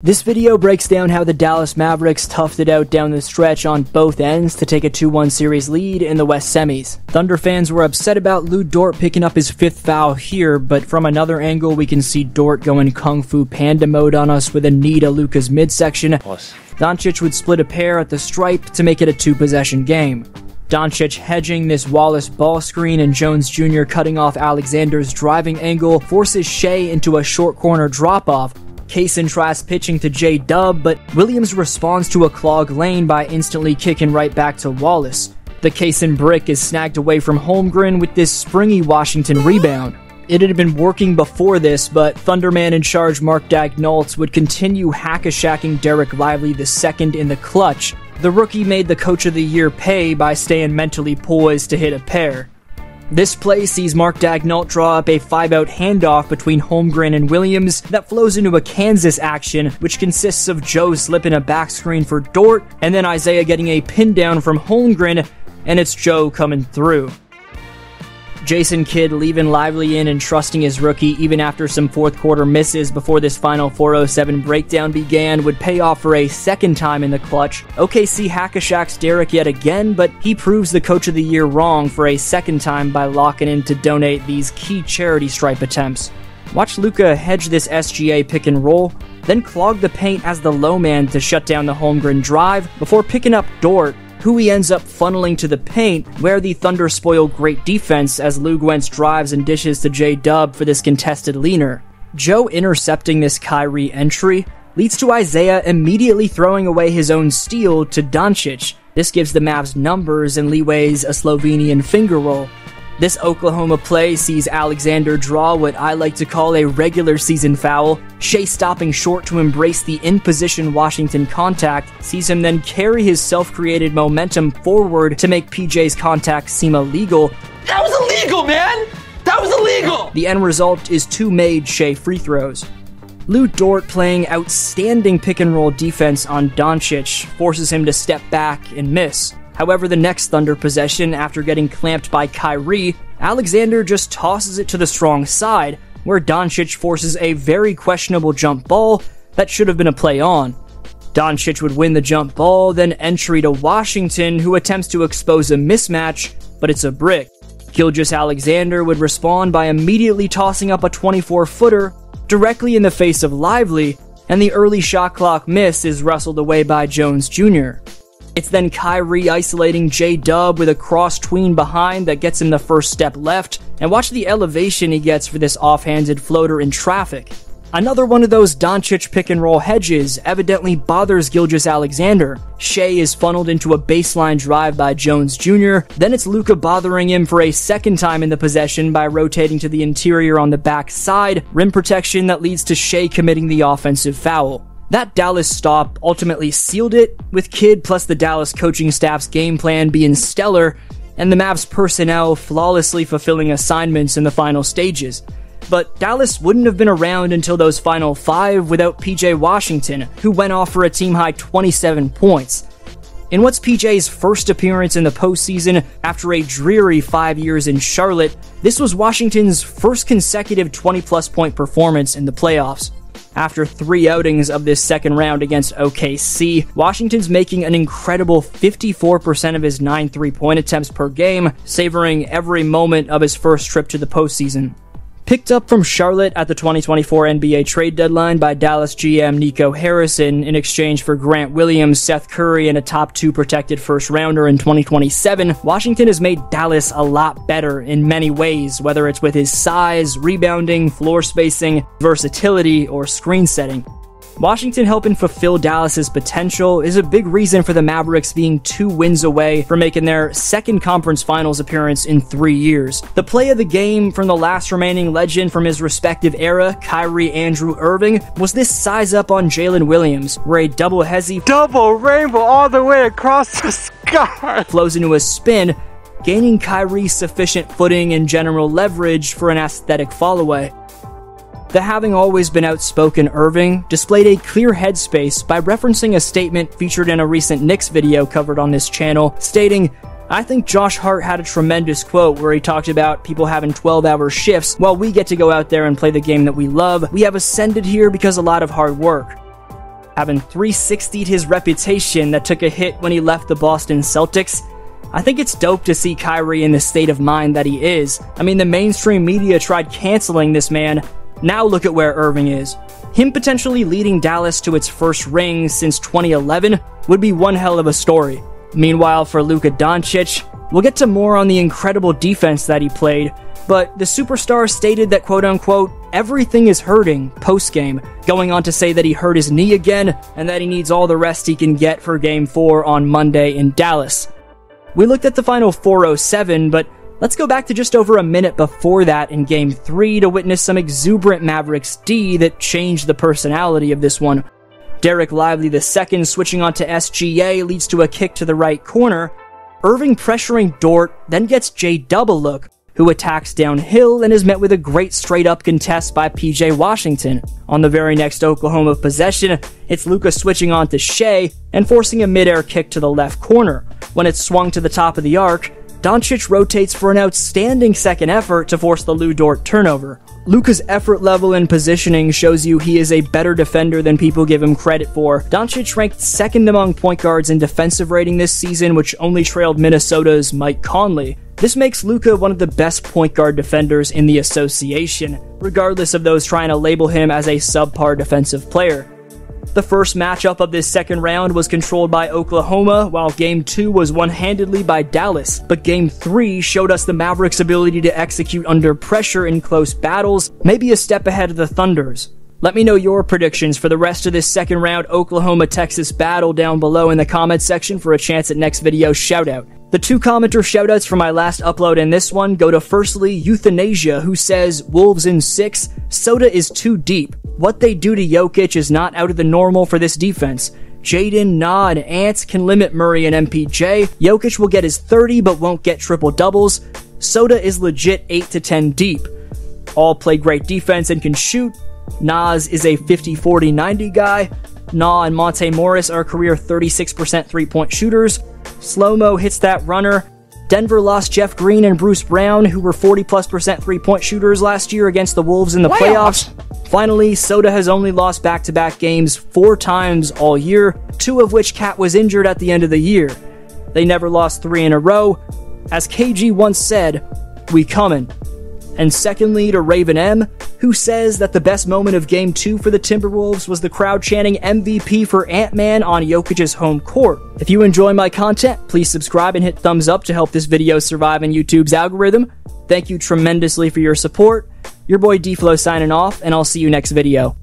This video breaks down how the Dallas Mavericks toughed it out down the stretch on both ends to take a 2-1 series lead in the West semis. Thunder fans were upset about Lu Dort picking up his fifth foul here, but from another angle we can see Dort going Kung Fu Panda mode on us with a knee to Luka's midsection. Doncic would split a pair at the stripe to make it a two-possession game. Doncic hedging this Wallace ball screen and Jones Jr. cutting off Alexander's driving angle forces Shai into a short corner drop-off, Cason tries pitching to J Dub, but Williams responds to a clogged lane by instantly kicking right back to Wallace. The Cason brick is snagged away from Holmgren with this springy Washington rebound. It had been working before this, but Thunderman in charge Mark Daigneault would continue hack-a-shacking Dereck Lively II in the clutch. The rookie made the Coach of the Year pay by staying mentally poised to hit a pair. This play sees Mark Daigneault draw up a five-out handoff between Holmgren and Williams that flows into a Kansas action, which consists of Joe slipping a back screen for Dort, and then Isaiah getting a pin down from Holmgren, and it's Joe coming through. Jason Kidd leaving Lively in and trusting his rookie even after some fourth quarter misses before this final 407 breakdown began would pay off for a second time in the clutch. OKC hack-a-shacks Dereck yet again, but he proves the coach of the year wrong for a second time by locking in to donate these key charity stripe attempts. Watch Luka hedge this SGA pick and roll, then clog the paint as the low man to shut down the Holmgren drive before picking up Dort who he ends up funneling to the paint, where the Thunder spoil great defense as Luguentz drives and dishes to J Dub for this contested leaner. Joe intercepting this Kyrie entry leads to Isaiah immediately throwing away his own steal to Doncic. This gives the Mavs numbers and leeways a Slovenian finger roll, this Oklahoma play sees Alexander draw what I like to call a regular season foul. Shai stopping short to embrace the in position Washington contact sees him then carry his self created momentum forward to make PJ's contact seem illegal. That was illegal, man! That was illegal! The end result is two made Shai free throws. Lu Dort playing outstanding pick and roll defense on Doncic forces him to step back and miss. However, the next Thunder possession, after getting clamped by Kyrie, Alexander just tosses it to the strong side, where Doncic forces a very questionable jump ball that should have been a play on. Doncic would win the jump ball, then entry to Washington, who attempts to expose a mismatch, but it's a brick. Gilgeous-Alexander would respond by immediately tossing up a 24 footer directly in the face of Lively, and the early shot clock miss is wrestled away by Jones Jr. It's then Kyrie isolating J Dub with a cross tween behind that gets him the first step left, and watch the elevation he gets for this offhanded floater in traffic. Another one of those Doncic pick and roll hedges evidently bothers Gilgeous-Alexander. Shai is funneled into a baseline drive by Jones Jr., then it's Luka bothering him for a second time in the possession by rotating to the interior on the back side, rim protection that leads to Shai committing the offensive foul. That Dallas stop ultimately sealed it, with Kidd plus the Dallas coaching staff's game plan being stellar, and the Mavs personnel flawlessly fulfilling assignments in the final stages. But Dallas wouldn't have been around until those final five without PJ Washington, who went off for a team high 27 points. In what's PJ's first appearance in the postseason after a dreary five years in Charlotte, this was Washington's first consecutive 20 plus point performance in the playoffs. After three outings of this second round against OKC, Washington's making an incredible 54% of his 9 three point attempts per game, savoring every moment of his first trip to the postseason. Picked up from Charlotte at the 2024 NBA trade deadline by Dallas GM Nico Harrison in exchange for Grant Williams, Seth Curry, and a top two protected first rounder in 2027, Washington has made Dallas a lot better in many ways, whether it's with his size, rebounding, floor spacing, versatility, or screen setting. Washington helping fulfill Dallas's potential is a big reason for the Mavericks being two wins away from making their second conference finals appearance in three years. The play of the game from the last remaining legend from his respective era, Kyrie Andrew Irving, was this size up on Jalen Williams, where a double hesi double rainbow all the way across the sky flows into a spin, gaining Kyrie sufficient footing and general leverage for an aesthetic fallaway. The having always been outspoken Irving displayed a clear headspace by referencing a statement featured in a recent Knicks video covered on this channel, stating, I think Josh Hart had a tremendous quote where he talked about people having 12 hour shifts while we get to go out there and play the game that we love. We have ascended here because a lot of hard work. having 360'd his reputation that took a hit when he left the Boston Celtics. I think it's dope to see Kyrie in the state of mind that he is. I mean, the mainstream media tried canceling this man. Now look at where Irving is. Him potentially leading Dallas to its first ring since 2011 would be one hell of a story. Meanwhile, for Luka Doncic, we'll get to more on the incredible defense that he played, but the superstar stated that quote unquote, everything is hurting post game, going on to say that he hurt his knee again and that he needs all the rest he can get for game 4 on Monday in Dallas. We looked at the final 407, but let's go back to just over a minute before that in game 3 to witness some exuberant Mavericks D that changed the personality of this one. Dereck Lively II switching onto SGA leads to a kick to the right corner. Irving pressuring Dort, then gets J double look, who attacks downhill and is met with a great straight up contest by PJ Washington. On the very next Oklahoma possession, it's Luka switching on to Shai and forcing a midair kick to the left corner. When it's swung to the top of the arc, Doncic rotates for an outstanding second effort to force the Lu Dort turnover. Luka's effort level and positioning shows you he is a better defender than people give him credit for. Doncic ranked second among point guards in defensive rating this season, which only trailed Minnesota's Mike Conley. This makes Luka one of the best point guard defenders in the association, regardless of those trying to label him as a subpar defensive player. The first matchup of this second round was controlled by Oklahoma, while Game 2 was one handedly by Dallas. But Game 3 showed us the Mavericks' ability to execute under pressure in close battles, maybe a step ahead of the Thunders. Let me know your predictions for the rest of this second round Oklahoma Texas battle down below in the comments section for a chance at next video shoutout. The two commenter shoutouts for my last upload and this one go to firstly Euthanasia, who says, Wolves in 6, Soda is too deep. What they do to Jokic is not out of the normal for this defense. Jaden, Naz, and Ants can limit Murray and MPJ. Jokic will get his 30 but won't get triple doubles. Soda is legit 8 to 10 deep. All play great defense and can shoot. Naz is a 50 40 90 guy. Naz and Monte Morris are career 36% three point shooters. Slow mo hits that runner. Denver lost Jeff Green and Bruce Brown, who were 40 plus percent three point shooters last year against the Wolves in the playoffs. Finally, Soda has only lost back to back games four times all year, two of which KAT was injured at the end of the year. They never lost three in a row. As KG once said, we comin'. And secondly, to Raven M, who says that the best moment of Game 2 for the Timberwolves was the crowd chanting MVP for Ant Man on Jokic's home court. If you enjoy my content, please subscribe and hit thumbs up to help this video survive in YouTube's algorithm. Thank you tremendously for your support. Your boy DFlow signing off, and I'll see you next video.